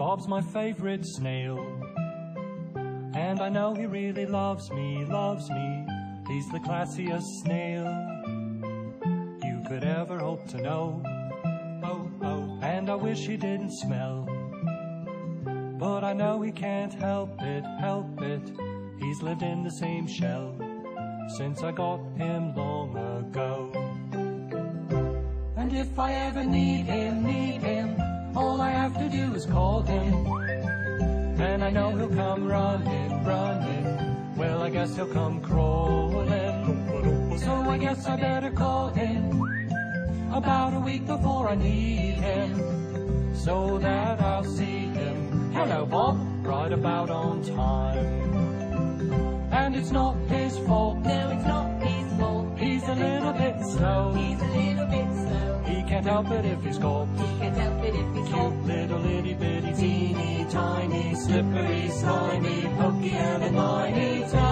Bob's my favorite snail. And I know he really loves me, loves me. He's the classiest snail you could ever hope to know. Oh, oh, and I wish he didn't smell. But I know he can't help it, help it. He's lived in the same shell since I got him long ago. And if I ever need him, need him, all I have to do is call him. And I know he'll come running, running. Well, I guess he'll come crawling. So I guess I better call him about a week before I need him. So that I'll see him. Hello, Bob. Right about on time. And it's not his fault. can't help it if he's cold. He can't help it if he's cold. Cute little itty bitty teeny tiny, slippery, slimy, pokey and a